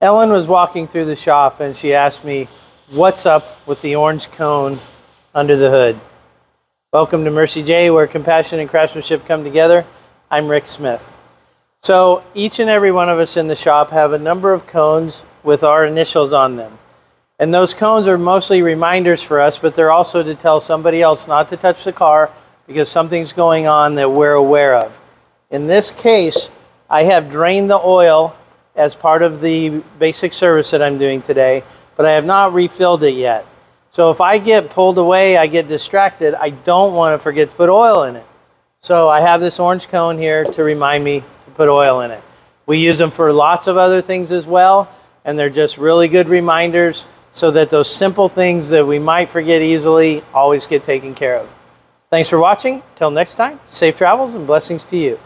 Ellen was walking through the shop and she asked me, What's up with the orange cone under the hood? Welcome to Mercie J, where compassion and craftsmanship come together. I'm Rick Smith. So, each and every one of us in the shop have a number of cones with our initials on them. And those cones are mostly reminders for us, but they're also to tell somebody else not to touch the car because something's going on that we're aware of. In this case, I have drained the oil as part of the basic service that I'm doing today, but I have not refilled it yet. So if I get pulled away, I get distracted, I don't want to forget to put oil in it. So I have this orange cone here to remind me to put oil in it. We use them for lots of other things as well, and they're just really good reminders so that those simple things that we might forget easily always get taken care of. Thanks for watching. Till next time, safe travels and blessings to you.